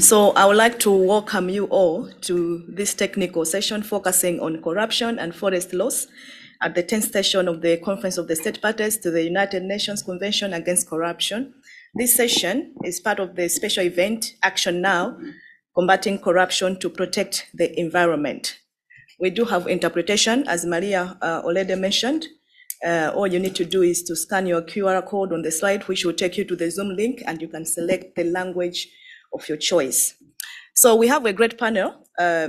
So I would like to welcome you all to this technical session focusing on corruption and forest loss at the 10th session of the Conference of the State Parties to the United Nations Convention Against Corruption. This session is part of the special event Action Now, combating corruption to protect the environment. We do have interpretation, as Maria uh, already mentioned. Uh, all you need to do is to scan your QR code on the slide, which will take you to the Zoom link, and you can select the language of your choice. So we have a great panel uh,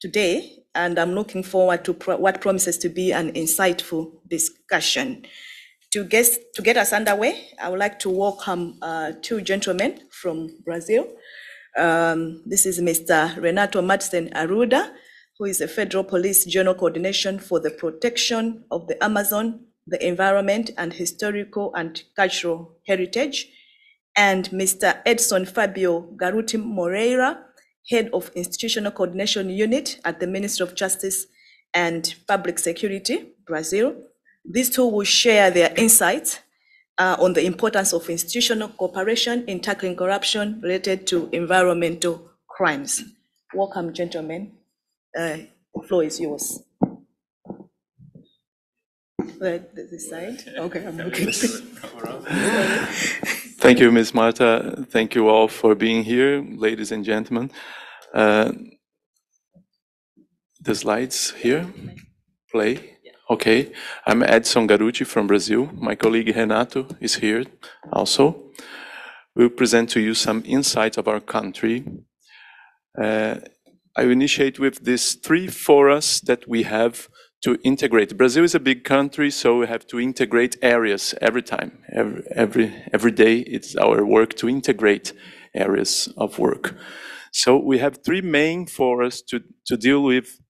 today, and I'm looking forward to pro- what promises to be an insightful discussion. To get, to get us underway, I would like to welcome uh, two gentlemen from Brazil. Um, this is Mr. Renato Madsen Arruda, who is the Federal Police General Coordination for the Protection of the Amazon, the Environment, and Historical and Cultural Heritage, and Mr. Edson Fabio Garutti Moreira, Head of Institutional Coordination Unit at the Ministry of Justice and Public Security, Brazil. These two will share their insights uh, on the importance of institutional cooperation in tackling corruption related to environmental crimes. Welcome, gentlemen. Uh, the floor is yours. Uh, This side? Okay, I'm looking. Thank you, Ms. Marta. Thank you all for being here, ladies and gentlemen. Uh, The slides here, play. Okay, I'm Edson Garutti from Brazil. My colleague Renato is here also. We'll present to you some insights of our country. Uh, I will initiate with these three forums that we have to integrate. Brazil is a big country, so we have to integrate areas every time. Every, every, every day, it's our work to integrate areas of work. So we have three main forums to, to deal with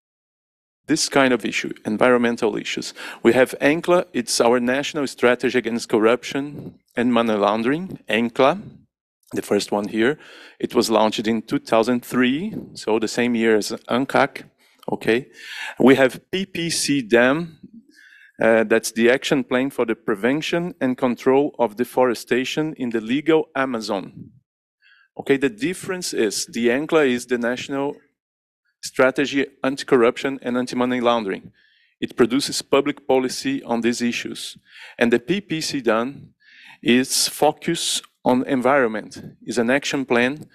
this kind of issue, environmental issues. We have ENCCLA, it's our national strategy against corruption and money laundering, ENCCLA, the first one here. It was launched in 2003, so the same year as UNCAC, okay? We have PPCDAm, uh, that's the action plan for the prevention and control of deforestation in the legal Amazon. Okay, the difference is the ENCCLA is the national strategy anti-corruption and anti-money laundering. It produces public policy on these issues. And the PPCDAm is focus on environment, is an action plan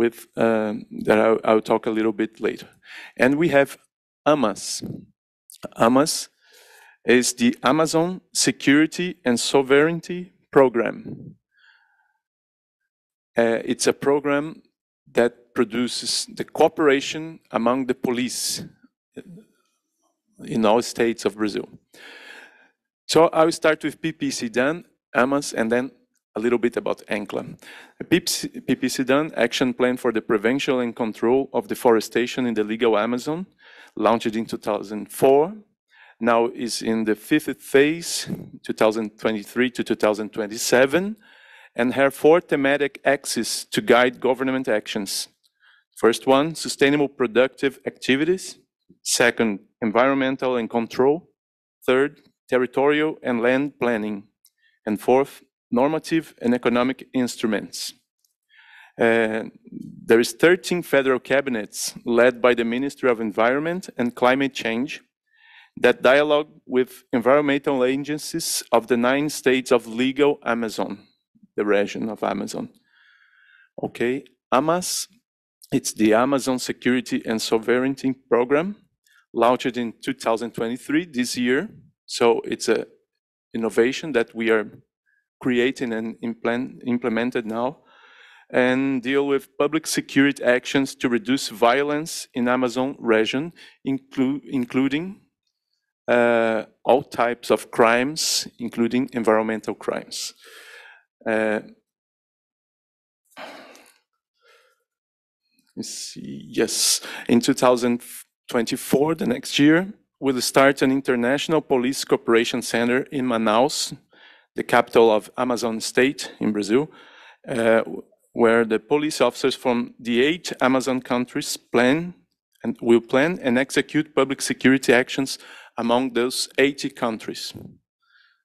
with um, that I'll, I'll talk a little bit later. And we have AMAS. AMAS is the Amazon Security and Sovereignty Program. Uh, it's a program that produces the cooperation among the police in all states of Brazil. So I will start with PPC then AMAS, and then a little bit about ENCCLA. PPC, PPCDAm, Action Plan for the Prevention and Control of Deforestation in the Legal Amazon, launched in 2004, now is in the fifth phase, 2023 to 2027, and have four thematic axes to guide government actions. First one, sustainable productive activities. Second, environmental and control. Third, territorial and land planning. And fourth, normative and economic instruments. Uh, there is 13 federal cabinets led by the Ministry of Environment and Climate Change that dialogue with environmental agencies of the nine states of legal Amazon, the region of Amazon. Okay, AMAS, it's the Amazon Security and Sovereignty Program, launched in 2023, this year. So it's a innovation that we are creating and implement, implemented now and deal with public security actions to reduce violence in Amazon region, inclu including uh, all types of crimes, including environmental crimes. Uh, let's see, yes, in 2024, the next year, we'll start an international police cooperation center in Manaus, the capital of Amazon state in Brazil, uh, where the police officers from the eight Amazon countries plan and will plan and execute public security actions among those 80 countries.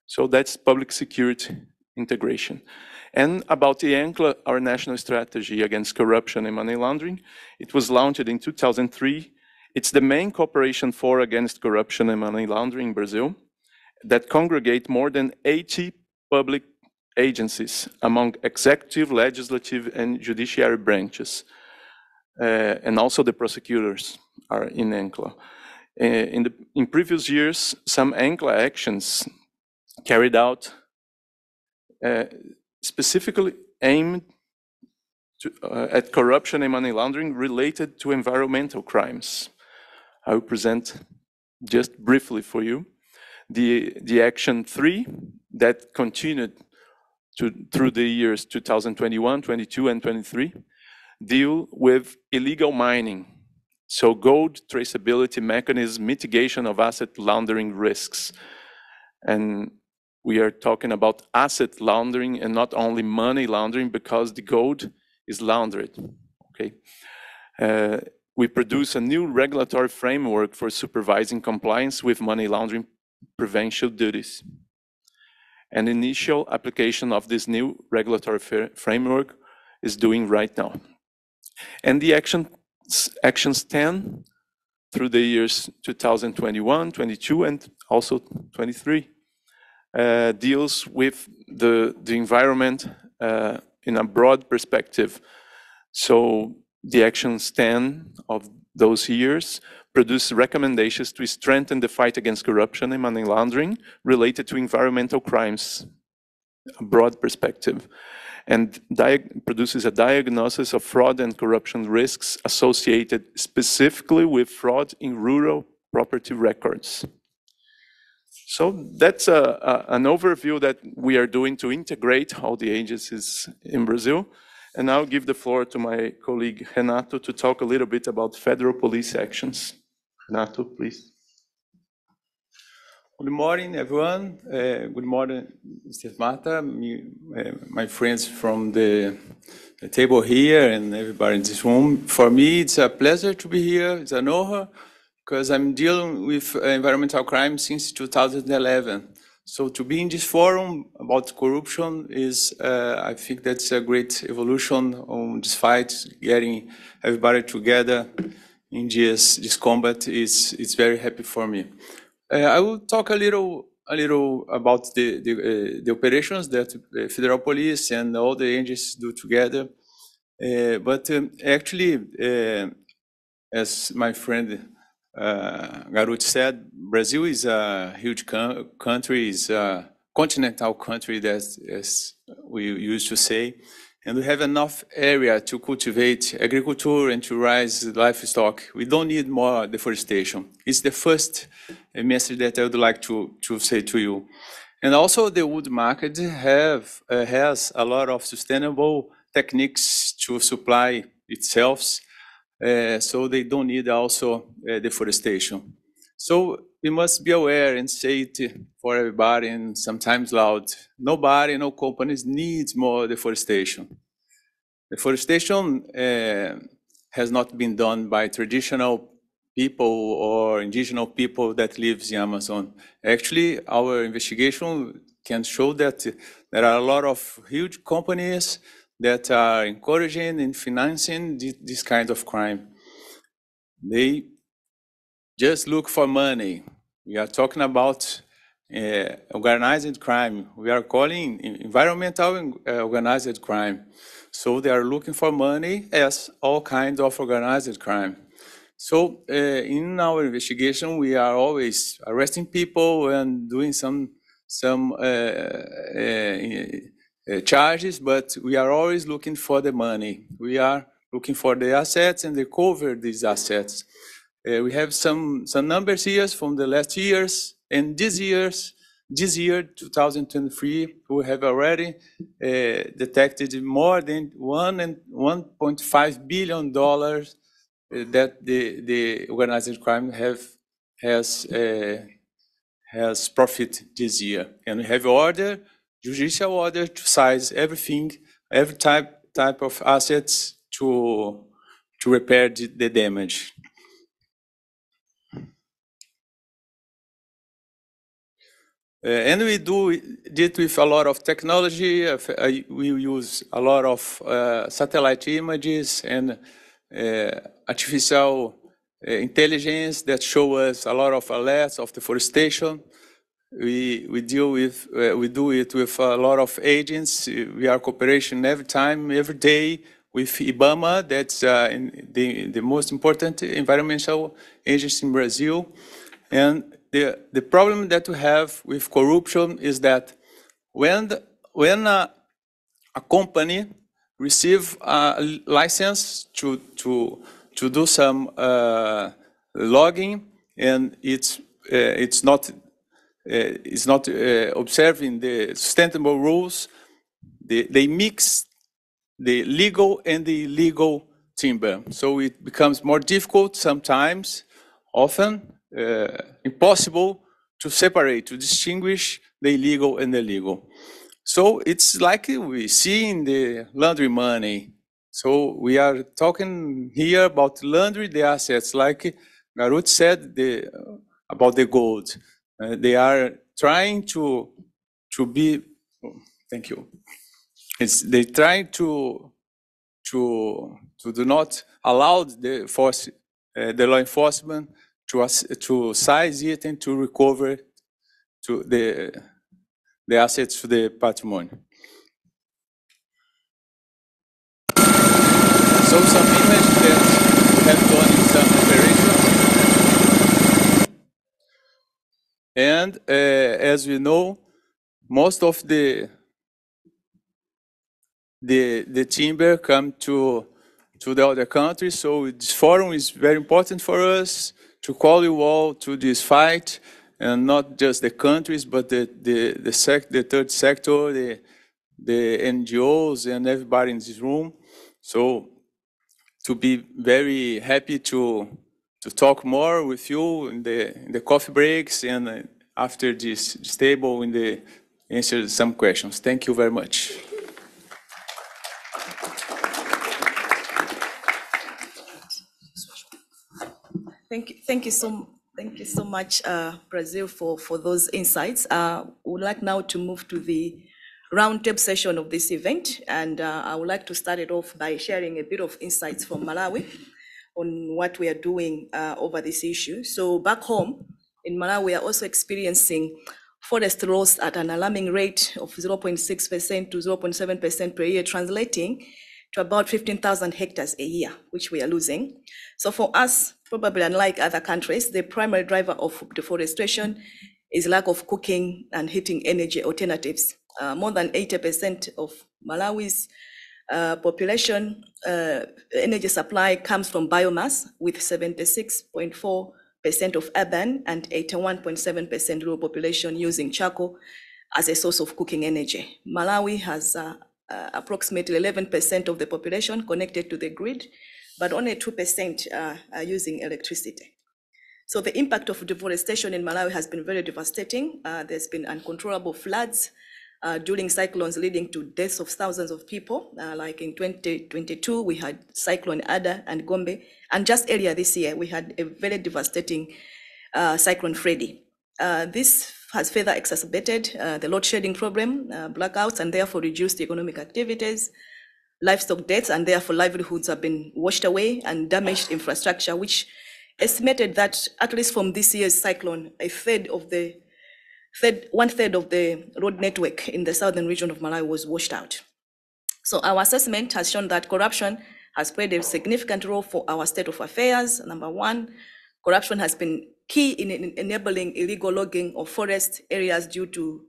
So that's public security integration. And about the ENCCLA, our national strategy against corruption and money laundering, it was launched in 2003. It's the main cooperation for against corruption and money laundering in Brazil that congregate more than 80 public agencies among executive, legislative, and judiciary branches. Uh, and also the prosecutors are in ENCCLA. Uh, in, the, in previous years, some ENCCLA actions carried out uh, specifically aimed to, uh, at corruption and money laundering related to environmental crimes. I will present just briefly for you the, the action three that continued to, through the years 2021, 22, and 23 deal with illegal mining. So gold traceability mechanism, mitigation of asset laundering risks. And we are talking about asset laundering and not only money laundering because the gold is laundered, okay? Uh, we produce a new regulatory framework for supervising compliance with money laundering prevention duties. An initial application of this new regulatory framework is doing right now. And the action, actions 10 through the years 2021, 22, and also 23 uh, deals with the, the environment uh, in a broad perspective. So the actions 10 of those years produce recommendations to strengthen the fight against corruption and money laundering related to environmental crimes, a broad perspective and produces a diagnosis of fraud and corruption risks associated specifically with fraud in rural property records. So that's a, a, an overview that we are doing to integrate all the agencies in Brazil. And I'll give the floor to my colleague Renato to talk a little bit about federal police actions. Renato, please. Good morning, everyone. Uh, good morning, Mr. Mata, me, uh, my friends from the, the, table here and everybody in this room. For me, it's a pleasure to be here. It's an honor because I'm dealing with environmental crime since 2011. So to be in this forum about corruption is, uh, I think that's a great evolution on this fight, getting everybody together in this, this combat is, it's very happy for me. Uh, I will talk a little a little about the the, uh, the operations that the federal police and all the agencies do together. Uh, but um, actually, uh, as my friend uh, Garutti said, Brazil is a huge country, is a continental country, as we used to say and we have enough area to cultivate agriculture and to raise livestock. We don't need more deforestation. It's the first message that I would like to, say to you. And also the wood market have, uh, has a lot of sustainable techniques to supply itself, uh, so they don't need also uh, deforestation. So we must be aware and say it for everybody and sometimes loud. Nobody, no companies needs more deforestation. Deforestation uh, has not been done by traditional people or indigenous people that lives in Amazon. Actually, our investigation can show that there are a lot of huge companies that are encouraging and financing this kind of crime. They just look for money. We are talking about uh, organized crime. We are calling environmental uh, organized crime. So they are looking for money as all kinds of organized crime. So uh, in our investigation, we are always arresting people and doing some some uh, charges, but we are always looking for the money. We are looking for the assets and they cover these assets. Uh, we have some, numbers here from the last years and this years. This year, 2023, we have already uh, detected more than one and 1.5 billion dollars uh, that the, organized crime have has uh, has profit this year, and we have order, judicial order to seize everything, every type type of assets to to repair the, the damage. Uh, and we do it with a lot of technology. Uh, we use a lot of uh, satellite images and uh, artificial uh, intelligence that show us a lot of alerts of deforestation. We, we deal with, uh, we do it with a lot of agents. We are cooperation every time, every day with IBAMA, that's the, the most important environmental agency in Brazil. And the, the problem that we have with corruption is that when, the, when a, a company receive a license to, to, to do some uh, logging and it's, uh, it's not, uh, it's not uh, observing the sustainable rules, they, they mix the legal and the illegal timber. So it becomes more difficult sometimes, often, uh, impossible to separate, to distinguish the illegal and the legal. So it's like we see in the laundry money. So we are talking here about laundry, the assets, like Garut said the, about the gold. Uh, they are trying to, to be, oh, thank you. It's, they try to, to, to do not allow the force, uh, the law enforcement to, to size it and to recover to the, the assets to the patrimony. So some image that have done in some operations. And uh, as we know, most of the the the timber come to to the other countries. So this forum is very important for us to call you all to this fight, and not just the countries, but the the the, sec, the third sector, the the NGOs, and everybody in this room. So to be very happy to to talk more with you in the in the coffee breaks and after this, this table in the answer some questions. Thank you very much. Thank you, thank you so, thank you so much, uh, Brazil, for, for those insights. Uh, we would like now to move to the roundtable session of this event, and uh, I would like to start it off by sharing a bit of insights from Malawi on what we are doing uh, over this issue. So back home in Malawi, we are also experiencing forest loss at an alarming rate of 0.6% to 0.7% per year, translating to about 15,000 hectares a year, which we are losing. So for us, probably unlike other countries, the primary driver of deforestation is lack of cooking and heating energy alternatives. Uh, more than 80% of Malawi's uh, population uh, energy supply comes from biomass, with 76.4% of urban and 81.7% rural population using charcoal as a source of cooking energy. Malawi has uh, uh, approximately 11% of the population connected to the grid, but only 2% uh, are using electricity. So the impact of deforestation in Malawi has been very devastating. There's been uncontrollable floods uh, during cyclones leading to deaths of thousands of people. Uh, like in 2022, we had Cyclone Ana and Gombe. And just earlier this year, we had a very devastating uh, Cyclone Freddy. Uh, this has further exacerbated uh, the load shedding problem, blackouts, and therefore reduced economic activities, livestock deaths and therefore livelihoods have been washed away and damaged infrastructure, which estimated that at least from this year's cyclone, a third of the third, one third of the road network in the southern region of Malawi was washed out. So our assessment has shown that corruption has played a significant role for our state of affairs. Number one, corruption has been key in enabling illegal logging of forest areas due to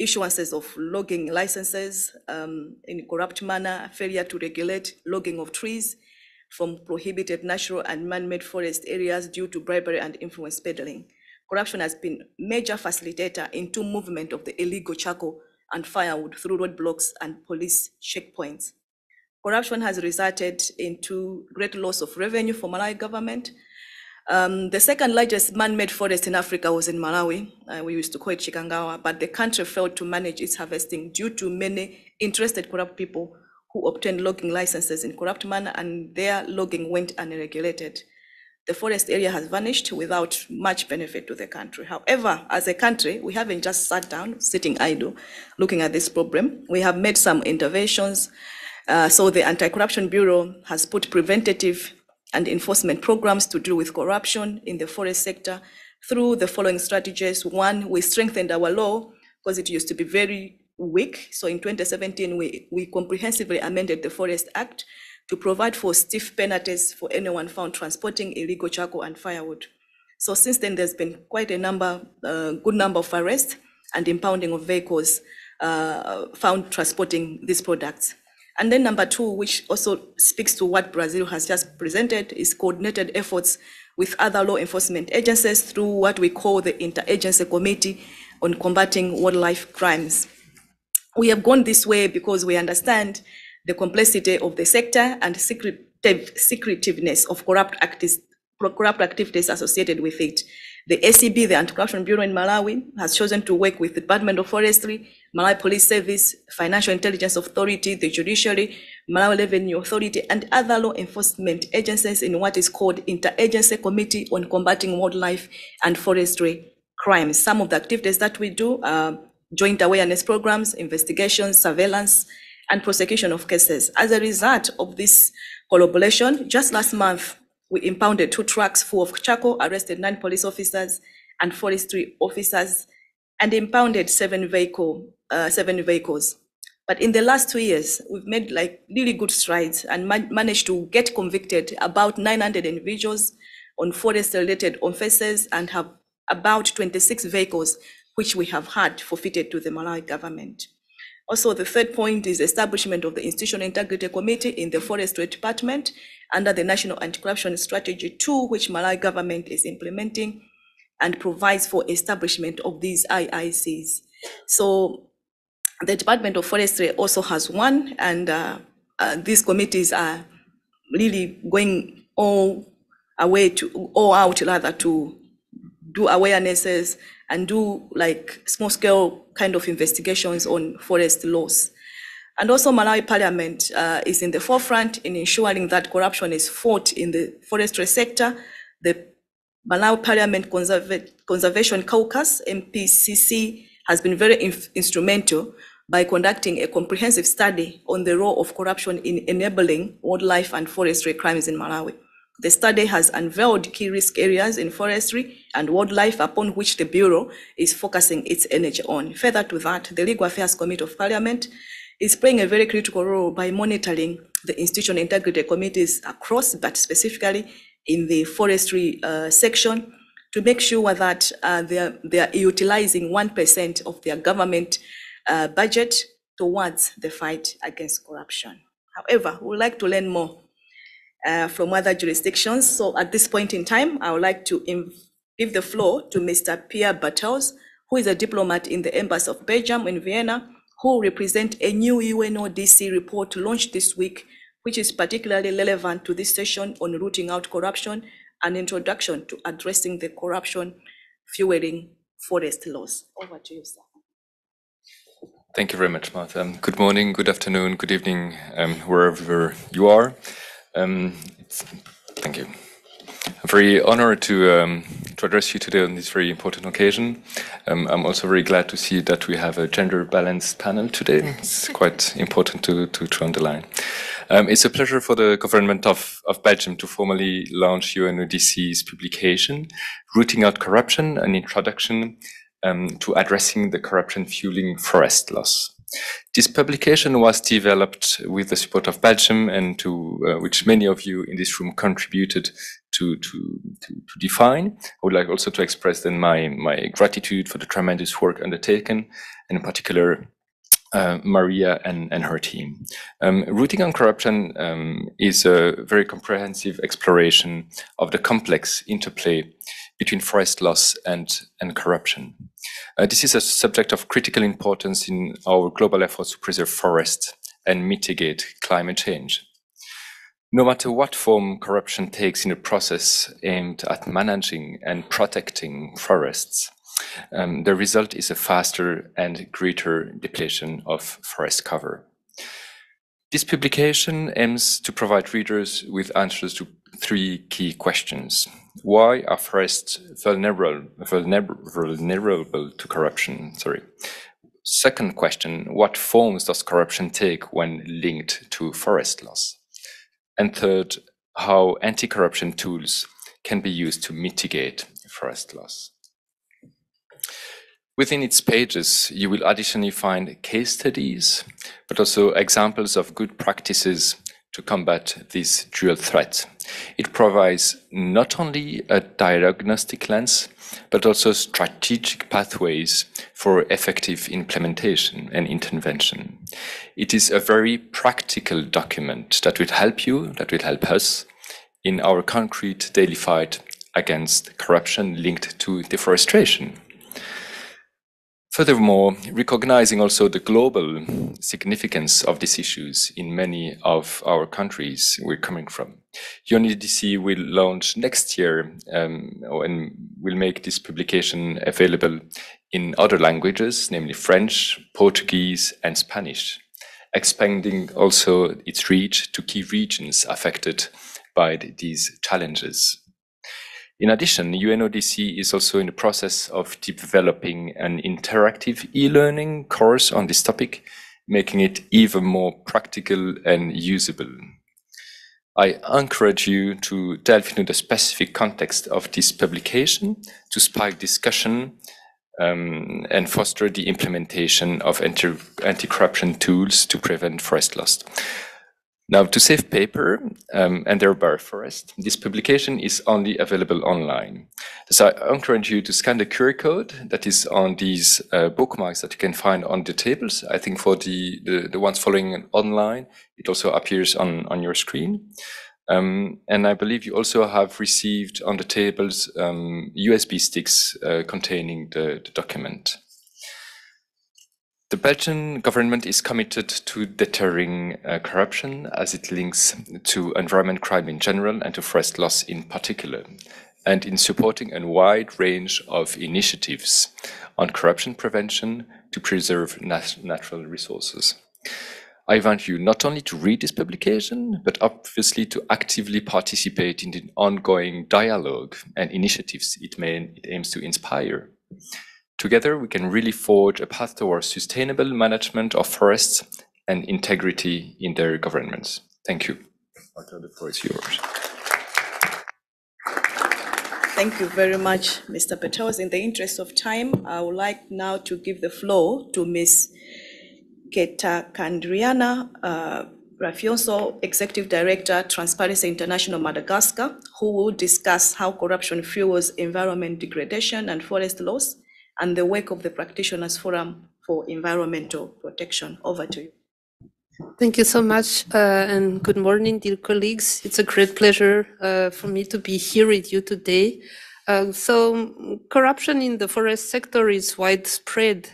issuances of logging licenses um, in corrupt manner, failure to regulate logging of trees from prohibited natural and man-made forest areas due to bribery and influence peddling. Corruption has been major facilitator into movement of the illegal charcoal and firewood through roadblocks and police checkpoints. Corruption has resulted into great loss of revenue for Malawi government, um, the second largest man-made forest in Africa was in Malawi. Uh, we used to call it Chikangawa, but the country failed to manage its harvesting due to many interested corrupt people who obtained logging licenses in corrupt manner and their logging went unregulated. The forest area has vanished without much benefit to the country. However, as a country, we haven't just sat down, sitting idle, looking at this problem. We have made some interventions. Uh, so the Anti-Corruption Bureau has put preventative and enforcement programs to deal with corruption in the forest sector through the following strategies. One, we strengthened our law because it used to be very weak. So in 2017, we, we comprehensively amended the Forest Act to provide for stiff penalties for anyone found transporting illegal charcoal and firewood. So since then, there's been quite a number, uh, good number of arrests and impounding of vehicles uh, found transporting these products. And then number two, which also speaks to what Brazil has just presented, is coordinated efforts with other law enforcement agencies through what we call the Interagency Committee on Combating Wildlife Crimes. We have gone this way because we understand the complexity of the sector and secretive, secretiveness of corrupt activities, corrupt activities associated with it. The ACB, the Anti-Corruption Bureau in Malawi, has chosen to work with the Department of Forestry, Malawi Police Service, Financial Intelligence Authority, the Judiciary, Malawi Revenue Authority, and other law enforcement agencies in what is called Interagency Committee on Combating Wildlife and Forestry Crimes. Some of the activities that we do are joint awareness programs, investigations, surveillance, and prosecution of cases. As a result of this collaboration, just last month, we impounded two trucks full of charcoal, arrested nine police officers and forestry officers, and impounded seven vehicle, uh, seven vehicles. But in the last two years, we've made like really good strides and ma- managed to get convicted about 900 individuals on forest-related offences and have about 26 vehicles which we have had forfeited to the Malawi government. Also, the third point is establishment of the Institutional Integrity Committee in the Forestry Department under the National Anti-Corruption Strategy 2, which Malawi government is implementing and provides for establishment of these IICs. So the Department of Forestry also has one, and uh, uh, these committees are really going all away to, all out rather to do awarenesses and do like small scale kind of investigations on forest laws. And also Malawi Parliament uh, is in the forefront in ensuring that corruption is fought in the forestry sector. The Malawi Parliament Conserva- Conservation Caucus, MPCC, has been very instrumental by conducting a comprehensive study on the role of corruption in enabling wildlife and forestry crimes in Malawi. The study has unveiled key risk areas in forestry and wildlife upon which the Bureau is focusing its energy on. Further to that, the Legal Affairs Committee of Parliament is playing a very critical role by monitoring the institutional integrity committees across, but specifically in the forestry uh, section, to make sure that uh, they, are, they are utilizing 1% of their government uh, budget towards the fight against corruption. However, we would like to learn more uh, from other jurisdictions. So at this point in time, I would like to give the floor to Mr. Pierre Bertels, who is a diplomat in the Embassy of Belgium in Vienna, who represent a new UNODC report launched this week, which is particularly relevant to this session on rooting out corruption and introduction to addressing the corruption fueling forest loss. Over to you, sir. Thank you very much, Martha. Good morning, good afternoon, good evening, um, wherever you are. Um, Thank you. I'm very honored to um, to address you today on this very important occasion. Um, I'm also very glad to see that we have a gender balanced panel today. It's quite important to to, to underline. Um, it's a pleasure for the government of, of Belgium to formally launch UNODC's publication, Rooting Out Corruption, an introduction um, to addressing the corruption fueling forest loss. This publication was developed with the support of Belgium and to uh, which many of you in this room contributed to, to, to, to define. I would like also to express then my, my gratitude for the tremendous work undertaken and in particular uh, Maria and, and her team. Um, Rooting on Corruption um, is a very comprehensive exploration of the complex interplay between forest loss and, and corruption. Uh, this is a subject of critical importance in our global efforts to preserve forests and mitigate climate change. No matter what form corruption takes in a process aimed at managing and protecting forests, um, the result is a faster and greater depletion of forest cover. This publication aims to provide readers with answers to three key questions. Why are forests vulnerable, vulnerable, to corruption? Sorry. Second question, what forms does corruption take when linked to forest loss? And third, how anti-corruption tools can be used to mitigate forest loss. Within its pages, you will additionally find case studies, but also examples of good practices to combat this dual threat. It provides not only a diagnostic lens, but also strategic pathways for effective implementation and intervention. It is a very practical document that will help you, that will help us in our concrete daily fight against corruption linked to deforestation. Furthermore, recognizing also the global significance of these issues in many of our countries we're coming from. UNODC will launch next year um, and will make this publication available in other languages, namely French, Portuguese, and Spanish, expanding also its reach to key regions affected by these challenges. In addition, UNODC is also in the process of developing an interactive e-learning course on this topic, making it even more practical and usable. I encourage you to delve into the specific context of this publication to spark discussion um, and foster the implementation of anti-corruption tools to prevent forest loss. Now, to save paper um, and thereby forest, this publication is only available online. So I encourage you to scan the QR code that is on these uh, bookmarks that you can find on the tables. I think for the, the, the ones following online, it also appears on, on your screen. Um, and I believe you also have received on the tables um, USB sticks uh, containing the, the document. The Belgian government is committed to deterring uh, corruption as it links to environment crime in general and to forest loss in particular, and in supporting a wide range of initiatives on corruption prevention to preserve nat natural resources. I want you not only to read this publication, but obviously to actively participate in the ongoing dialogue and initiatives it, may, it aims to inspire. Together, we can really forge a path towards sustainable management of forests and integrity in their governments. Thank you. Marta, the floor is yours. Thank you very much, Mr. Petros. In the interest of time, I would like now to give the floor to Ms. Ketakandriana uh, Rafitoson, Executive Director, Transparency International Madagascar, who will discuss how corruption fuels environment degradation and forest loss and the work of the Practitioners Forum for Environmental Protection. Over to you. Thank you so much, uh, and good morning, dear colleagues. It's a great pleasure uh, for me to be here with you today. Uh, so, corruption in the forest sector is widespread.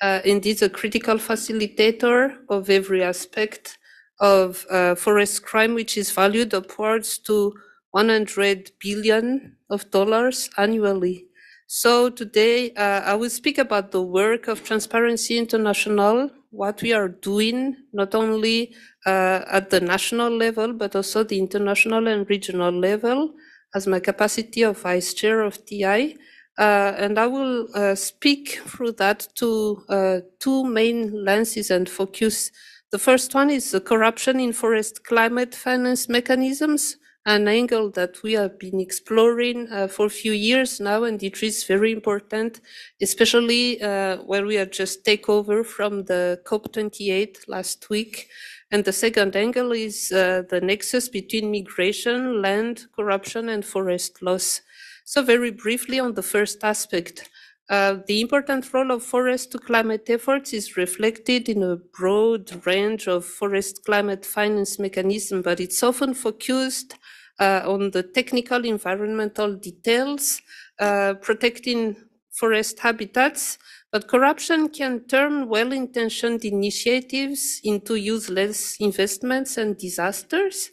Uh, indeed, a critical facilitator of every aspect of uh, forest crime, which is valued upwards to 100 billion of dollars annually. So today uh, I will speak about the work of Transparency International, what we are doing, not only uh, at the national level, but also the international and regional level as my capacity of vice chair of TI. Uh, and I will uh, speak through that to uh, two main lenses and focus. The first one is the corruption in forest climate finance mechanisms, an angle that we have been exploring uh, for a few years now, and it is very important, especially uh, where we are just take over from the COP28 last week. And the second angle is uh, the nexus between migration, land, corruption, and forest loss. So very briefly on the first aspect, uh, the important role of forest to climate efforts is reflected in a broad range of forest climate finance mechanism, but it's often focused on the technical environmental details, uh, protecting forest habitats, but corruption can turn well-intentioned initiatives into useless investments and disasters,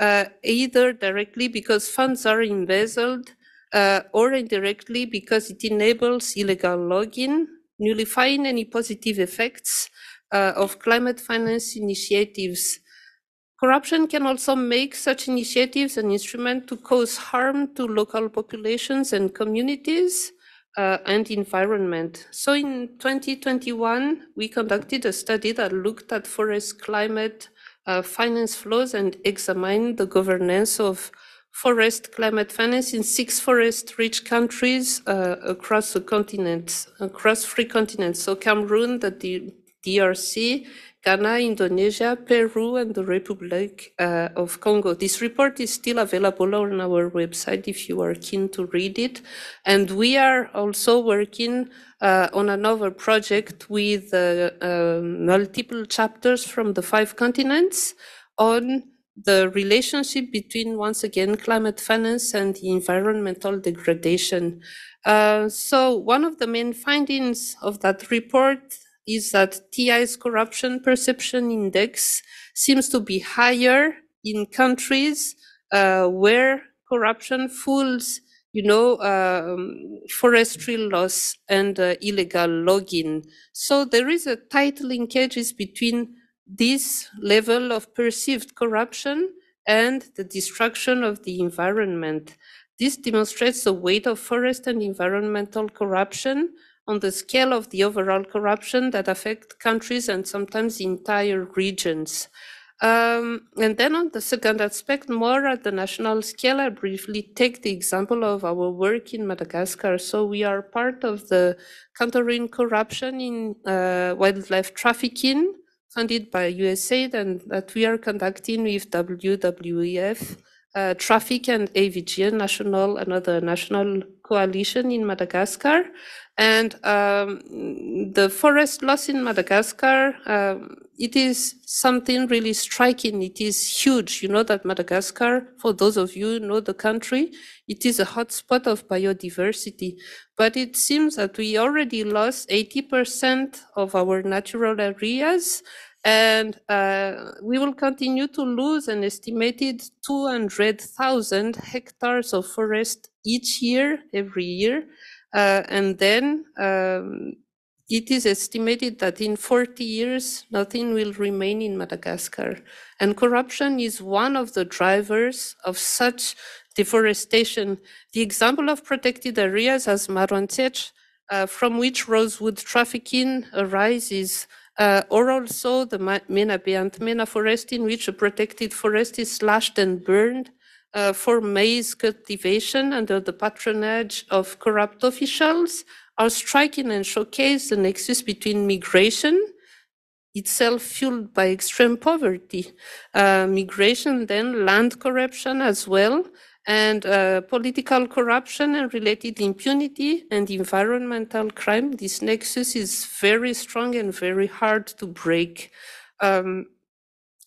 uh, either directly because funds are embezzled uh, or indirectly because it enables illegal logging, nullifying any positive effects uh, of climate finance initiatives Corruption can also make such initiatives an instrument to cause harm to local populations and communities uh, and environment. So in 2021, we conducted a study that looked at forest climate uh, finance flows and examined the governance of forest climate finance in six forest-rich countries uh, across the continent, across three continents. So Cameroon, the D DRC, Ghana, Indonesia, Peru, and the Republic uh, of Congo. This report is still available on our website if you are keen to read it. And we are also working uh, on another project with uh, um, multiple chapters from the five continents on the relationship between, once again, climate finance and environmental degradation. Uh, so one of the main findings of that report is that TI's corruption perception index seems to be higher in countries uh, where corruption fools, you know, um, forestry loss and uh, illegal logging. So there is a tight linkages between this level of perceived corruption and the destruction of the environment. This demonstrates the weight of forest and environmental corruption on the scale of the overall corruption that affect countries and sometimes entire regions. Um, and then on the second aspect, more at the national scale, I briefly take the example of our work in Madagascar. So we are part of the countering corruption in uh, wildlife trafficking funded by USAID and that we are conducting with WWF, uh, Traffic and AVGN National, another national coalition in Madagascar. And um, the forest loss in Madagascar, um, it is something really striking. It is huge. You know that Madagascar, for those of you who know the country, it is a hotspot of biodiversity. But it seems that we already lost 80% of our natural areas and uh, we will continue to lose an estimated 200,000 hectares of forest each year, every year. Uh, and then um, it is estimated that in 40 years, nothing will remain in Madagascar. And corruption is one of the drivers of such deforestation. The example of protected areas as Marojejy, uh, from which rosewood trafficking arises, uh, or also the Menabe Antimena forest in which a protected forest is slashed and burned uh, for maize cultivation under the patronage of corrupt officials are striking and showcase the nexus between migration, itself fueled by extreme poverty, uh, migration, then land corruption as well, and uh, political corruption and related impunity and environmental crime. This nexus is very strong and very hard to break. Um,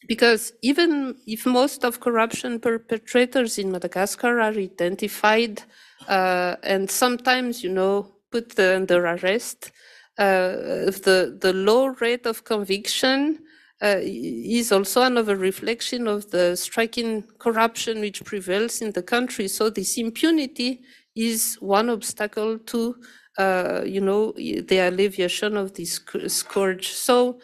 because even if most of corruption perpetrators in Madagascar are identified uh, and sometimes, you know, put under arrest, uh, the, the low rate of conviction uh, is also another reflection of the striking corruption which prevails in the country. So this impunity is one obstacle to, uh, you know, the alleviation of this scourge. So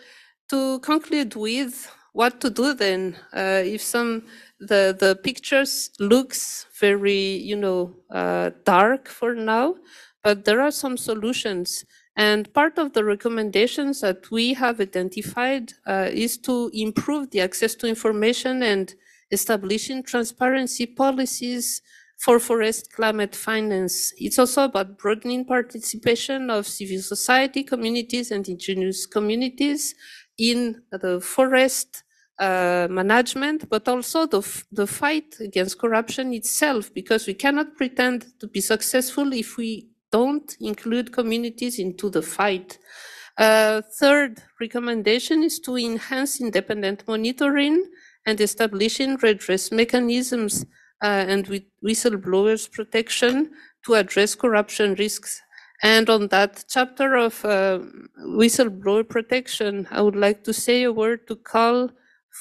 to conclude with what to do then? Uh, if some the the pictures looks very you know uh, dark for now but there are some solutions. And part of the recommendations that we have identified uh, is to improve the access to information and establishing transparency policies for forest climate finance. It's also about broadening participation of civil society communities and indigenous communities in the forest uh, management, but also the, the fight against corruption itself, because we cannot pretend to be successful if we don't include communities into the fight. Uh, third recommendation is to enhance independent monitoring and establishing redress mechanisms uh, and with whistleblowers protection to address corruption risks. And on that chapter of uh, whistleblower protection, I would like to say a word to call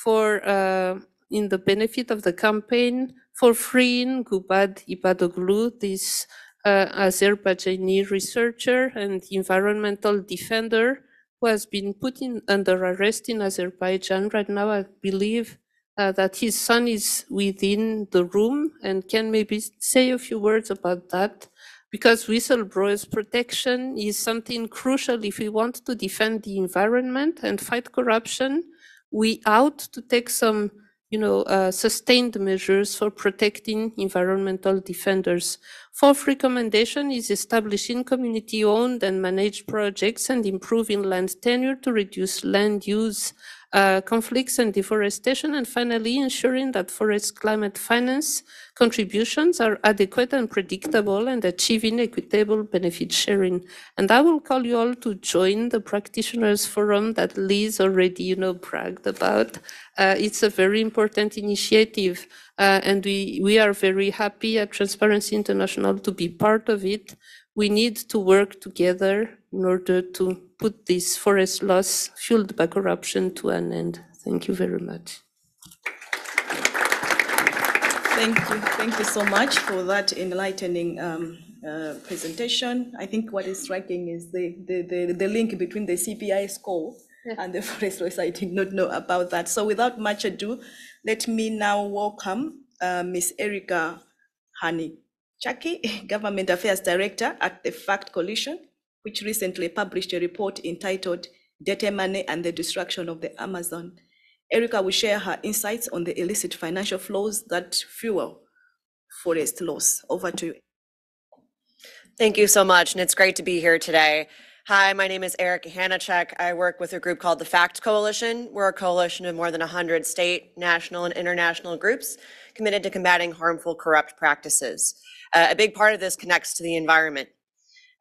for, uh, in the benefit of the campaign, for freeing Gubad Ibadoglu, this uh, Azerbaijani researcher and environmental defender who has been put in, under arrest in Azerbaijan right now, I believe, uh, that his son is within the room and can maybe say a few words about that because whistleblowers protection is something crucial if we want to defend the environment and fight corruption. We ought to take some you know, uh, sustained measures for protecting environmental defenders. Fourth recommendation is establishing community-owned and managed projects and improving land tenure to reduce land use uh, conflicts and deforestation, and finally ensuring that forest climate finance contributions are adequate and predictable and achieving equitable benefit sharing. And I will call you all to join the practitioners forum that Liz already, you know, bragged about. Uh, it's a very important initiative, uh, and we, we are very happy at Transparency International to be part of it. We need to work together in order to put this forest loss fueled by corruption to an end. Thank you very much. Thank you. Thank you so much for that enlightening um, uh, presentation. I think what is striking is the, the, the, the link between the CPI score and the forest loss. I did not know about that. So without much ado, let me now welcome uh, Ms. Erica Hani Chaki, Government Affairs Director at the FACT Coalition, which recently published a report entitled Dirty Money and the Destruction of the Amazon. Erica will share her insights on the illicit financial flows that fuel forest loss. Over to you. Thank you so much, and it's great to be here today. Hi, my name is Erica Hanichak. I work with a group called the FACT Coalition. We're a coalition of more than 100 state, national, and international groups committed to combating harmful corrupt practices. Uh, a big part of this connects to the environment.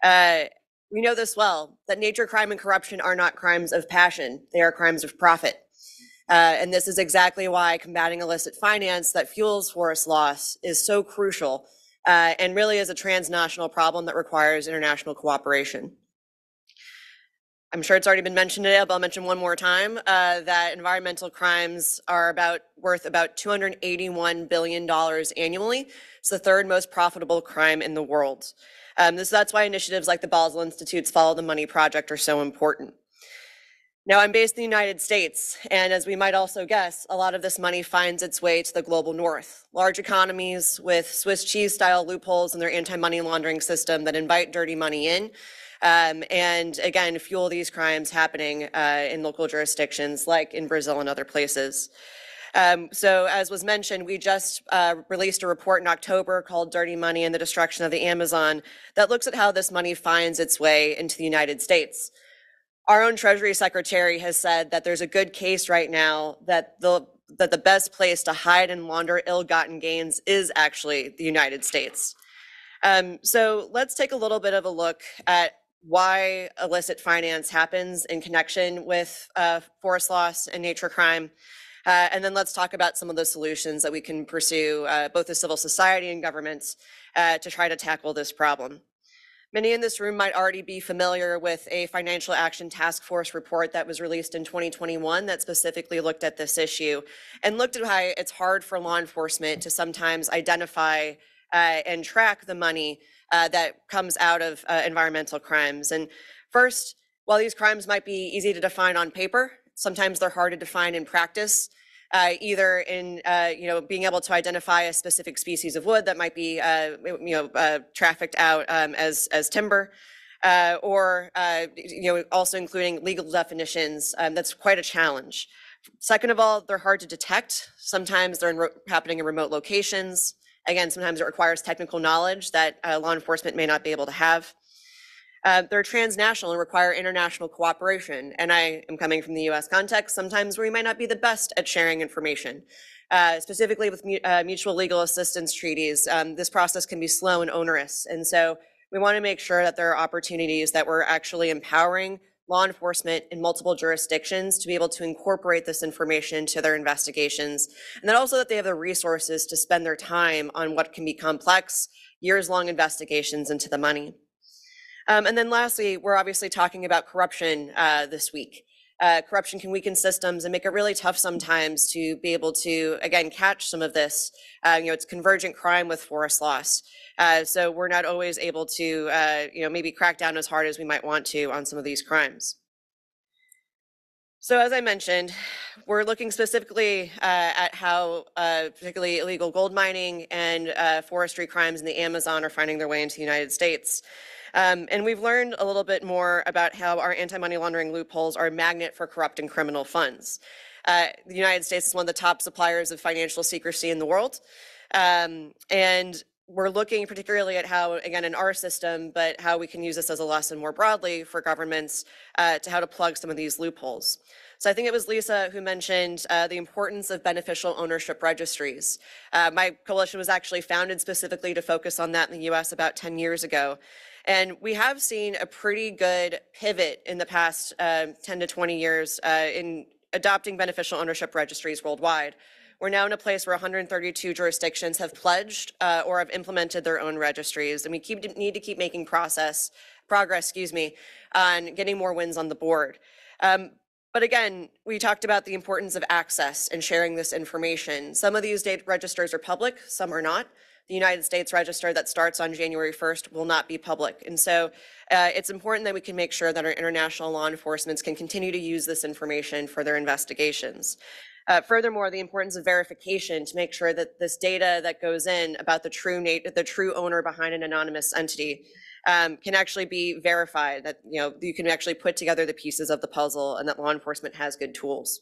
Uh, we know this well, that nature, crime, and corruption are not crimes of passion. They are crimes of profit. Uh, and this is exactly why combating illicit finance that fuels forest loss is so crucial uh, and really is a transnational problem that requires international cooperation. I'm sure it's already been mentioned today, but I'll mention one more time uh, that environmental crimes are about worth about 281 billion dollars annually. It's the third most profitable crime in the world. Um, this, that's why initiatives like the Basel Institute's Follow the Money Project are so important. Now, I'm based in the United States, and as we might also guess, a lot of this money finds its way to the global north. Large economies with Swiss cheese style loopholes in their anti money laundering system that invite dirty money in. Um, and again, fuel these crimes happening uh, in local jurisdictions like in Brazil and other places. Um, so as was mentioned, we just uh, released a report in October called Dirty Money and the Destruction of the Amazon that looks at how this money finds its way into the United States. Our own Treasury Secretary has said that there's a good case right now that the that the best place to hide and launder ill-gotten gains is actually the United States. Um, so let's take a little bit of a look at why illicit finance happens in connection with uh, forest loss and nature crime. Uh, and then let's talk about some of the solutions that we can pursue, uh, both as civil society and governments, uh, to try to tackle this problem. Many in this room might already be familiar with a financial action task force report that was released in 2021 that specifically looked at this issue and looked at how it's hard for law enforcement to sometimes identify uh, and track the money uh, that comes out of uh, environmental crimes. And first, while these crimes might be easy to define on paper, sometimes they're hard to define in practice uh, either in uh, you know being able to identify a specific species of wood that might be uh, you know uh, trafficked out um, as as timber, uh, or uh, you know also including legal definitions. Um, that's quite a challenge. Second of all, they're hard to detect. Sometimes they're in happening in remote locations. Again, sometimes it requires technical knowledge that law enforcement may not be able to have. Uh, they're transnational and require international cooperation. And I am coming from the US context, sometimes where we might not be the best at sharing information. Uh, specifically with mu uh, mutual legal assistance treaties, um, this process can be slow and onerous. And so we want to make sure that there are opportunities that we're actually empowering law enforcement in multiple jurisdictions to be able to incorporate this information into their investigations. And then also that they have the resources to spend their time on what can be complex, years long investigations into the money. Um, and then lastly, we're obviously talking about corruption uh, this week. Uh, corruption can weaken systems and make it really tough sometimes to be able to, again, catch some of this. Uh, you know, it's convergent crime with forest loss. Uh, so we're not always able to, uh, you know, maybe crack down as hard as we might want to on some of these crimes. So as I mentioned, we're looking specifically uh, at how uh, particularly illegal gold mining and forestry crimes in the Amazon are finding their way into the United States. Um, and we've learned a little bit more about how our anti-money laundering loopholes are a magnet for corrupt and criminal funds. Uh, the United States is one of the top suppliers of financial secrecy in the world. Um, and we're looking particularly at how, again, in our system, but how we can use this as a lesson more broadly for governments uh, to how to plug some of these loopholes. So I think it was Lisa who mentioned uh, the importance of beneficial ownership registries. Uh, my coalition was actually founded specifically to focus on that in the US about 10 years ago. And we have seen a pretty good pivot in the past uh, 10 to 20 years uh, in adopting beneficial ownership registries worldwide. We're now in a place where 132 jurisdictions have pledged uh, or have implemented their own registries, and we keep, need to keep making progress, excuse me, on getting more wins on the board. Um, but again, we talked about the importance of access and sharing this information. Some of these registers are public, some are not. The United States register that starts on January 1st will not be public. And so uh, it's important that we can make sure that our international law enforcement can continue to use this information for their investigations. Uh, furthermore, the importance of verification to make sure that this data that goes in about the true the true owner behind an anonymous entity um, can actually be verified. That you know you can actually put together the pieces of the puzzle, and that law enforcement has good tools.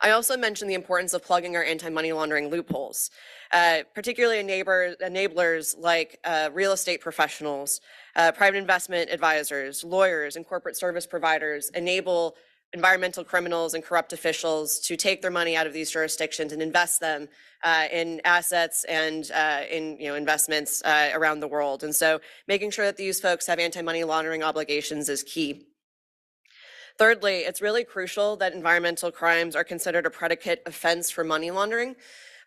I also mentioned the importance of plugging our anti-money laundering loopholes, uh, particularly enabler, enablers like uh, real estate professionals, uh, private investment advisors, lawyers, and corporate service providers enable environmental criminals and corrupt officials to take their money out of these jurisdictions and invest them uh, in assets and uh, in you know investments uh, around the world. And so making sure that these folks have anti-money laundering obligations is key. Thirdly, it's really crucial that environmental crimes are considered a predicate offense for money laundering.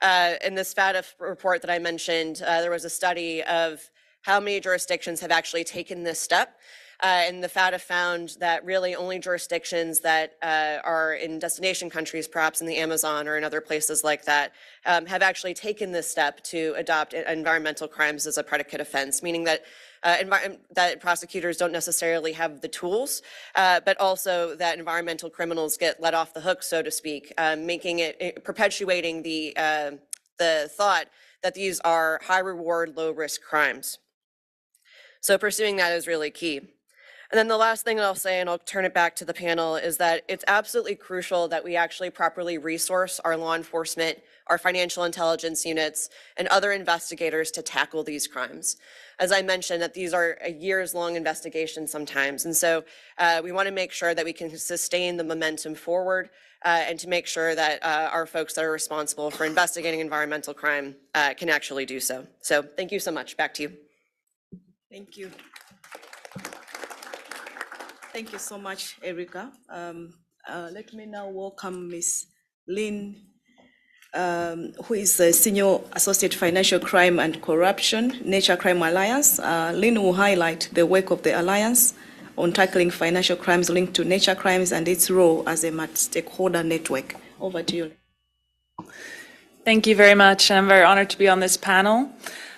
Uh, in this FATF report that I mentioned, uh, there was a study of how many jurisdictions have actually taken this step. Uh, and the FATF found that really only jurisdictions that uh, are in destination countries, perhaps in the Amazon or in other places like that, um, have actually taken this step to adopt environmental crimes as a predicate offense, meaning that uh, that prosecutors don't necessarily have the tools, uh, but also that environmental criminals get let off the hook, so to speak, uh, making it, it, perpetuating the uh, the thought that these are high reward, low risk crimes. So pursuing that is really key. And then the last thing I'll say, and I'll turn it back to the panel, is that it's absolutely crucial that we actually properly resource our law enforcement, our financial intelligence units, and other investigators to tackle these crimes. As I mentioned, that these are a years long investigation sometimes. And so uh, we want to make sure that we can sustain the momentum forward uh, and to make sure that uh, our folks that are responsible for investigating environmental crime uh, can actually do so. So thank you so much. Back to you. Thank you. Thank you so much, Erica. Um, uh, let me now welcome Ms. Lynn, um, who is the Senior Associate Financial Crime and Corruption, Nature Crime Alliance. Uh, Lynn will highlight the work of the Alliance on tackling financial crimes linked to nature crimes and its role as a stakeholder network. Over to you. Thank you very much. I'm very honored to be on this panel.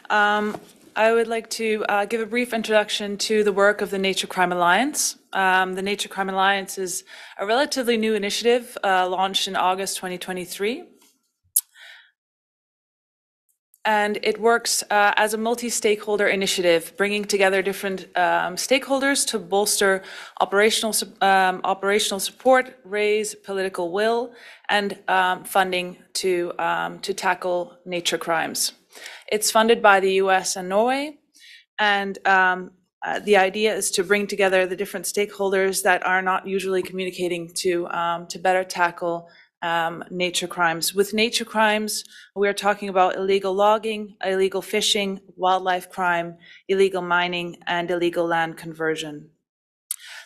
Um, I would like to uh, give a brief introduction to the work of the Nature Crime Alliance. Um, the Nature Crime Alliance is a relatively new initiative uh, launched in August 2023. And it works uh, as a multi-stakeholder initiative, bringing together different um, stakeholders to bolster operational, um, operational support, raise political will, and um, funding to, um, to tackle nature crimes. It's funded by the US and Norway. And um, uh, the idea is to bring together the different stakeholders that are not usually communicating to, um, to better tackle um, nature crimes. With nature crimes, we are talking about illegal logging, illegal fishing, wildlife crime, illegal mining, and illegal land conversion.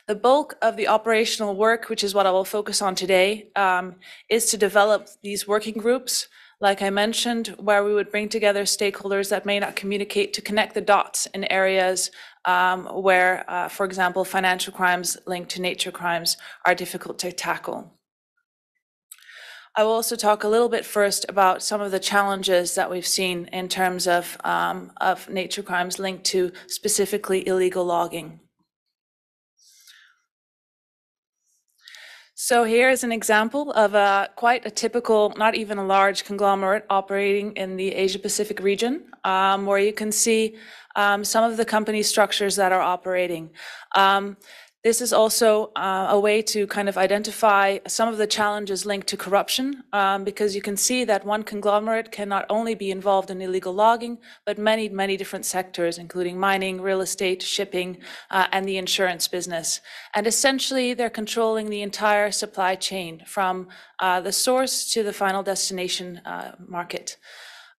The bulk of the operational work, which is what I will focus on today, um, is to develop these working groups like I mentioned, where we would bring together stakeholders that may not communicate to connect the dots in areas um, where, uh, for example, financial crimes linked to nature crimes are difficult to tackle. I will also talk a little bit first about some of the challenges that we've seen in terms of, um, of nature crimes linked to specifically illegal logging. So here is an example of a quite a typical, not even a large conglomerate operating in the Asia Pacific region, um, where you can see um, some of the company structures that are operating. Um, this is also uh, a way to kind of identify some of the challenges linked to corruption, um, because you can see that one conglomerate can not only be involved in illegal logging, but many, many different sectors, including mining, real estate, shipping, uh, and the insurance business. And essentially, they're controlling the entire supply chain from uh, the source to the final destination uh, market.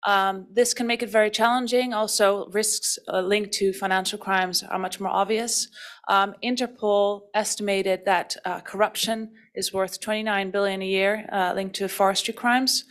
Um, this can make it very challenging. Also, risks uh, linked to financial crimes are much more obvious. Um, Interpol estimated that uh, corruption is worth 29 billion a year uh, linked to forestry crimes.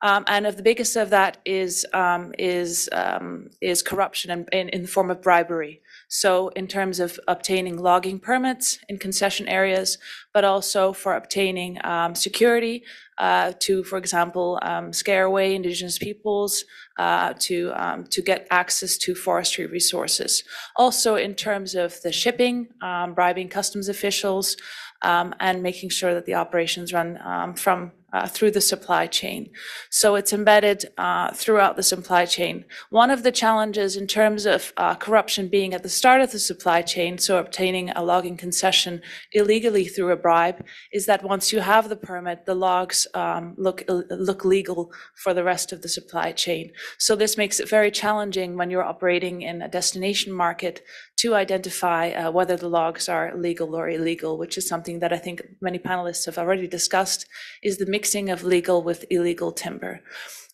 Um, and of the biggest of that is um, is um, is corruption in, in, in the form of bribery. So in terms of obtaining logging permits in concession areas, but also for obtaining um, security uh, to, for example, um, scare away indigenous peoples, uh, to, um, to get access to forestry resources. Also in terms of the shipping, um, bribing customs officials, um, and making sure that the operations run um, from uh, through the supply chain. So it's embedded uh, throughout the supply chain. One of the challenges in terms of uh, corruption being at the start of the supply chain, so obtaining a logging concession illegally through a bribe, is that once you have the permit, the logs um, look look legal for the rest of the supply chain. So this makes it very challenging when you're operating in a destination market to identify uh, whether the logs are legal or illegal, which is something that I think many panelists have already discussed, is the mixing of legal with illegal timber.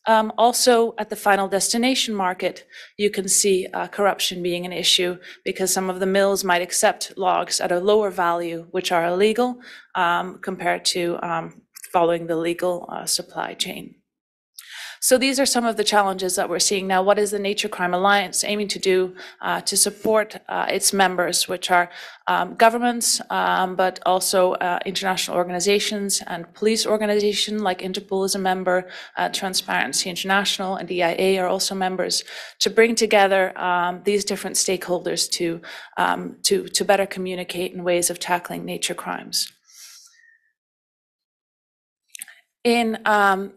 Um, also, at the final destination market, you can see uh, corruption being an issue because some of the mills might accept logs at a lower value, which are illegal, um, compared to um, following the legal uh, supply chain. So these are some of the challenges that we're seeing now. What is the Nature Crime Alliance aiming to do uh, to support uh, its members, which are um, governments, um, but also uh, international organizations and police organizations like Interpol is a member, uh, Transparency International and EIA are also members, to bring together um, these different stakeholders to, um, to, to better communicate in ways of tackling nature crimes. In, um,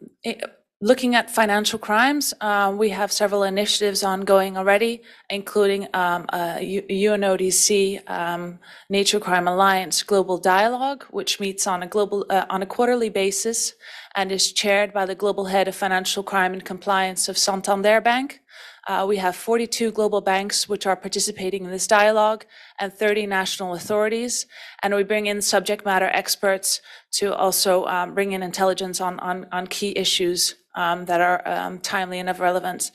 Looking at financial crimes, uh, we have several initiatives ongoing already, including um, UNODC um, Nature Crime Alliance Global Dialogue, which meets on a global uh, on a quarterly basis and is chaired by the global head of financial crime and compliance of Santander Bank. Uh, we have 42 global banks which are participating in this dialogue and 30 national authorities. And we bring in subject matter experts to also um, bring in intelligence on, on, on key issues um, that are um, timely and of relevance.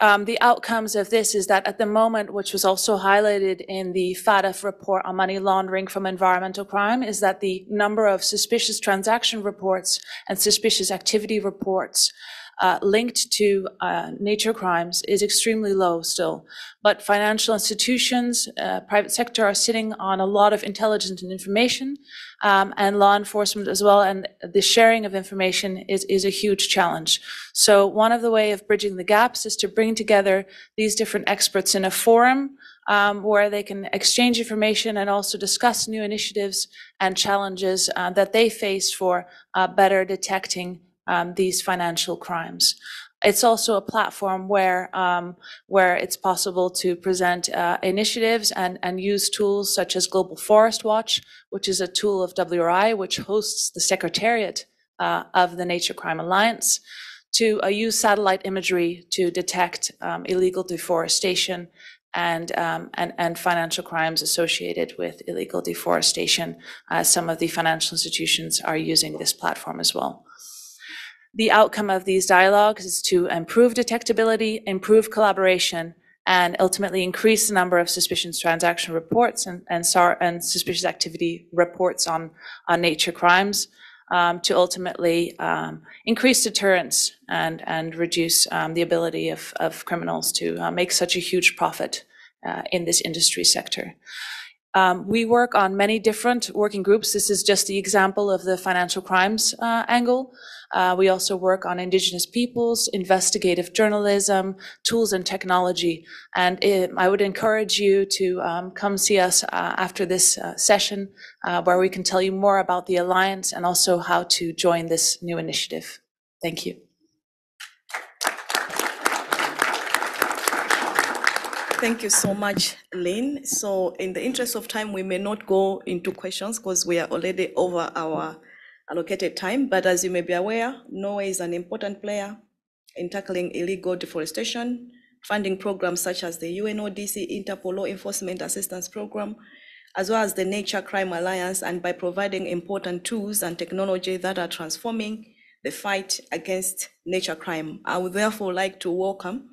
Um, the outcomes of this is that at the moment, which was also highlighted in the FATF report on money laundering from environmental crime, is that the number of suspicious transaction reports and suspicious activity reports uh, linked to uh, nature crimes is extremely low still. But financial institutions, uh, private sector are sitting on a lot of intelligence and information, um, and law enforcement as well. And the sharing of information is, is a huge challenge. So one of the way of bridging the gaps is to bring together these different experts in a forum um, where they can exchange information and also discuss new initiatives and challenges uh, that they face for uh, better detecting um, these financial crimes. It's also a platform where um, where it's possible to present uh, initiatives and and use tools such as Global Forest Watch, which is a tool of WRI, which hosts the secretariat uh, of the Nature Crime Alliance, to uh, use satellite imagery to detect um, illegal deforestation and, um, and, and financial crimes associated with illegal deforestation. Uh, some of the financial institutions are using this platform as well. The outcome of these dialogues is to improve detectability, improve collaboration, and ultimately increase the number of suspicious transaction reports and, and, and suspicious activity reports on, on nature crimes um, to ultimately um, increase deterrence and, and reduce um, the ability of, of criminals to uh, make such a huge profit uh, in this industry sector. Um, we work on many different working groups. This is just the example of the financial crimes uh, angle. Uh, we also work on indigenous peoples, investigative journalism, tools and technology. And it, I would encourage you to um, come see us uh, after this uh, session, uh, where we can tell you more about the Alliance and also how to join this new initiative. Thank you. Thank you so much, Lynn. So in the interest of time, we may not go into questions because we are already over our allocated time. But as you may be aware, Norway is an important player in tackling illegal deforestation, funding programs such as the UNODC Interpol Law Enforcement Assistance Program, as well as the Nature Crime Alliance, and by providing important tools and technology that are transforming the fight against nature crime. I would therefore like to welcome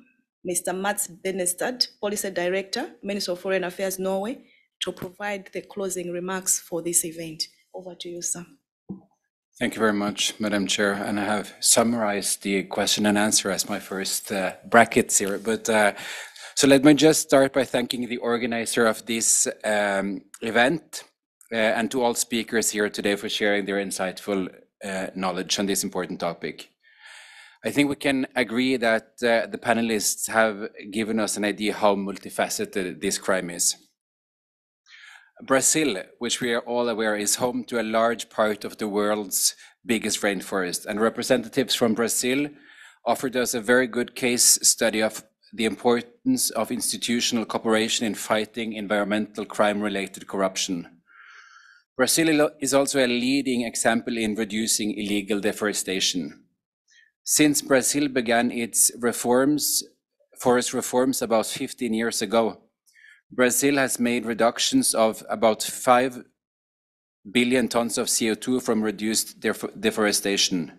Mr. Mats Benestad, Policy Director, Minister of Foreign Affairs, Norway, to provide the closing remarks for this event. Over to you, sir. Thank you very much, Madam Chair. And I have summarized the question and answer as my first uh, brackets here. But uh, so let me just start by thanking the organizer of this um, event uh, and to all speakers here today for sharing their insightful uh, knowledge on this important topic. I think we can agree that uh, the panelists have given us an idea how multifaceted this crime is. Brazil, which we are all aware is home to a large part of the world's biggest rainforest, and representatives from Brazil offered us a very good case study of the importance of institutional cooperation in fighting environmental crime-related corruption. Brazil is also a leading example in reducing illegal deforestation. Since Brazil began its reforms, forest reforms about 15 years ago, Brazil has made reductions of about 5 billion tons of CO2 from reduced deforestation.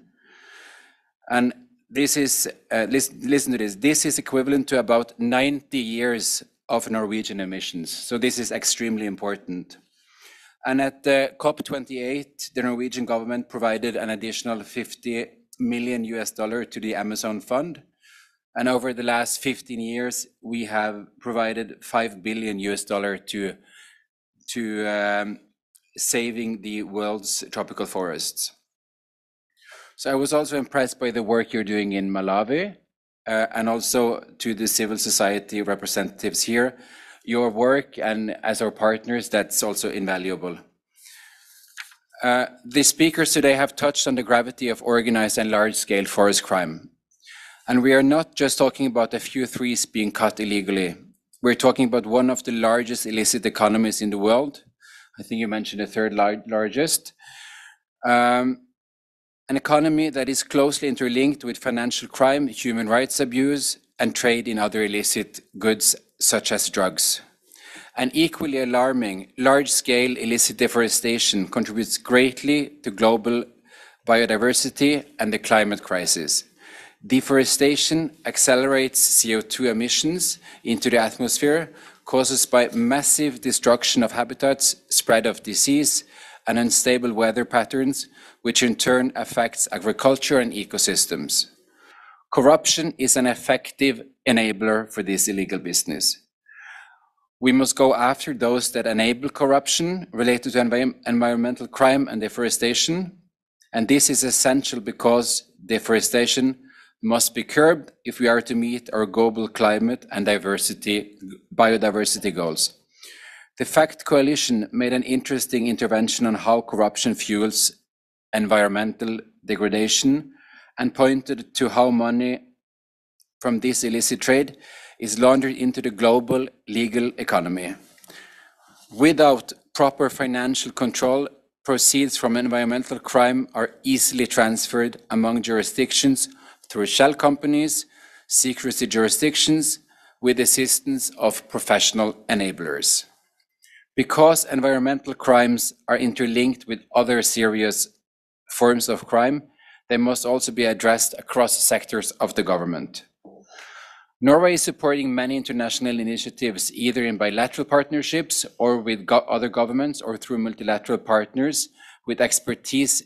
And this is, uh, listen, listen to this, this is equivalent to about 90 years of Norwegian emissions. So this is extremely important. And at the COP28, the Norwegian government provided an additional 50 million US dollar to the Amazon Fund. And over the last 15 years, we have provided 5 billion US dollar to, to um, saving the world's tropical forests. So I was also impressed by the work you're doing in Malawi uh, and also to the civil society representatives here. Your work and as our partners, that's also invaluable. Uh, the speakers today have touched on the gravity of organized and large-scale forest crime. And we are not just talking about a few trees being cut illegally. We're talking about one of the largest illicit economies in the world. I think you mentioned the third lar largest. Um, an economy that is closely interlinked with financial crime, human rights abuse, and trade in other illicit goods such as drugs. And equally alarming, large-scale illicit deforestation contributes greatly to global biodiversity and the climate crisis. Deforestation accelerates CO2 emissions into the atmosphere, causes by massive destruction of habitats, spread of disease, and unstable weather patterns, which in turn affects agriculture and ecosystems. Corruption is an effective enabler for this illegal business. We must go after those that enable corruption related to envi environmental crime and deforestation. And this is essential because deforestation must be curbed if we are to meet our global climate and diversity, biodiversity goals. The FACT Coalition made an interesting intervention on how corruption fuels environmental degradation and pointed to how money from this illicit trade is laundered into the global legal economy. Without proper financial control, proceeds from environmental crime are easily transferred among jurisdictions through shell companies, secrecy jurisdictions, with assistance of professional enablers. Because environmental crimes are interlinked with other serious forms of crime, they must also be addressed across sectors of the government. Norway is supporting many international initiatives, either in bilateral partnerships or with go other governments or through multilateral partners with expertise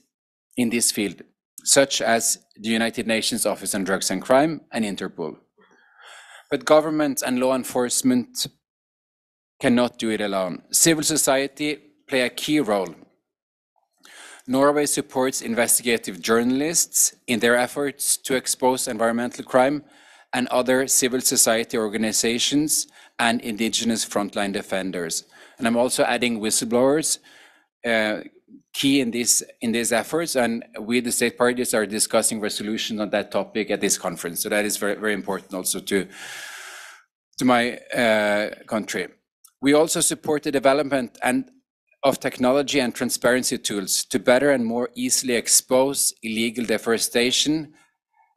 in this field, such as the United Nations Office on Drugs and Crime and Interpol. But governments and law enforcement cannot do it alone. Civil society play a key role. Norway supports investigative journalists in their efforts to expose environmental crime and other civil society organizations and indigenous frontline defenders. And I'm also adding whistleblowers, uh, key in this in these efforts, and we, the state parties, are discussing resolutions on that topic at this conference. So that is very very important also to to my uh, country. We also support the development and of technology and transparency tools to better and more easily expose illegal deforestation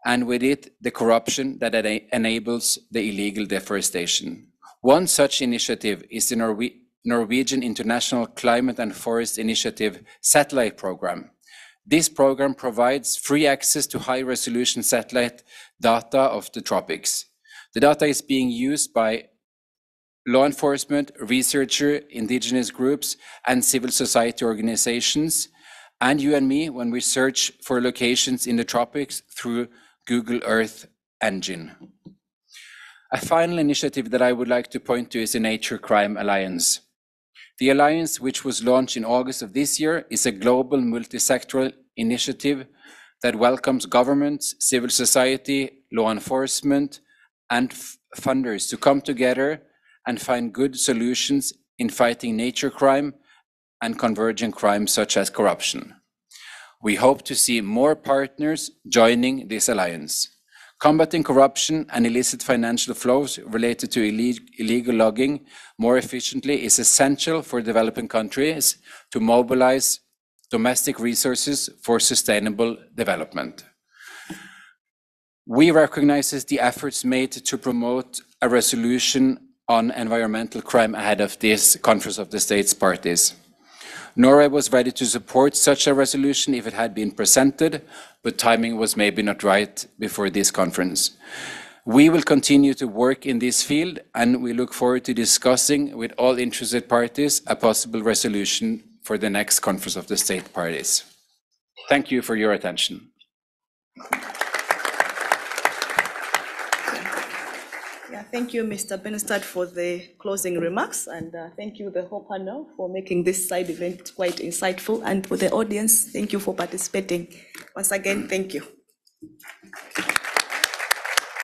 and with it the corruption that enables the illegal deforestation. One such initiative is the Norwe Norwegian International Climate and Forest Initiative satellite program. This program provides free access to high resolution satellite data of the tropics. The data is being used by law enforcement, researcher, indigenous groups, and civil society organizations, and you and me when we search for locations in the tropics through Google Earth engine. A final initiative that I would like to point to is the Nature Crime Alliance. The alliance, which was launched in August of this year, is a global multi-sectoral initiative that welcomes governments, civil society, law enforcement, and funders to come together and find good solutions in fighting nature crime and convergent crimes such as corruption. We hope to see more partners joining this alliance. Combating corruption and illicit financial flows related to illegal logging more efficiently is essential for developing countries to mobilize domestic resources for sustainable development. We recognize the efforts made to promote a resolution on environmental crime ahead of this Conference of the States Parties. Norway was ready to support such a resolution if it had been presented, but timing was maybe not right before this conference. We will continue to work in this field, and we look forward to discussing with all interested parties a possible resolution for the next Conference of the State Parties. Thank you for your attention. Thank you, Mr. Benestad, for the closing remarks, and uh, thank you, the whole panel, for making this side event quite insightful. And for the audience, thank you for participating. Once again, thank you.